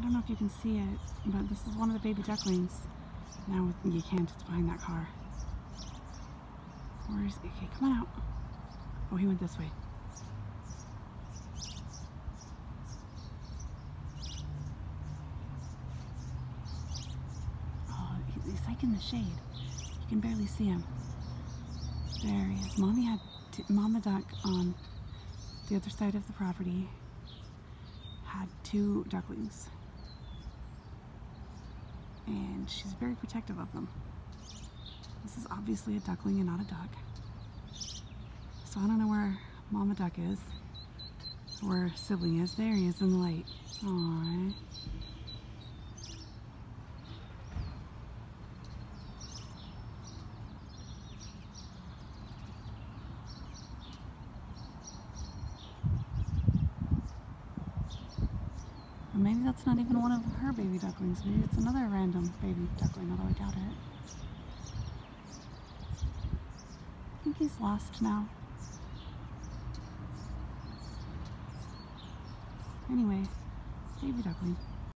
I don't know if you can see it, but this is one of the baby ducklings. Now you can't, it's behind that car. Where's, okay, come on out. Oh, he went this way. Oh, he's like in the shade. You can barely see him. There he is. Mommy had Mama Duck on the other side of the property had two ducklings she's very protective of them. This is obviously a duckling and not a duck. So I don't know where Mama Duck is, where sibling is. There he is in the light. Aww. Maybe that's not even one of her baby ducklings. Maybe it's another random baby duckling, although I doubt it. I think he's lost now. Anyway, baby duckling.